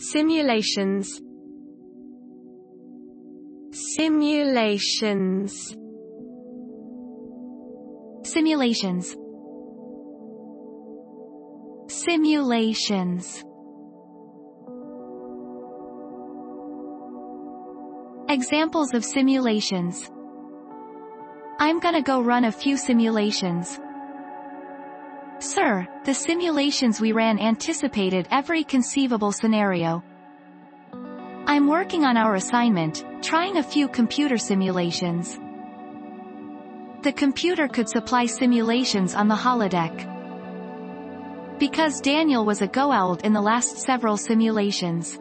Simulations. Simulations. Simulations. Simulations. Examples of simulations. I'm gonna go run a few simulations. Sir, the simulations we ran anticipated every conceivable scenario. I'm working on our assignment, trying a few computer simulations. The computer could supply simulations on the holodeck. Because Daniel was a goa'uld in the last several simulations.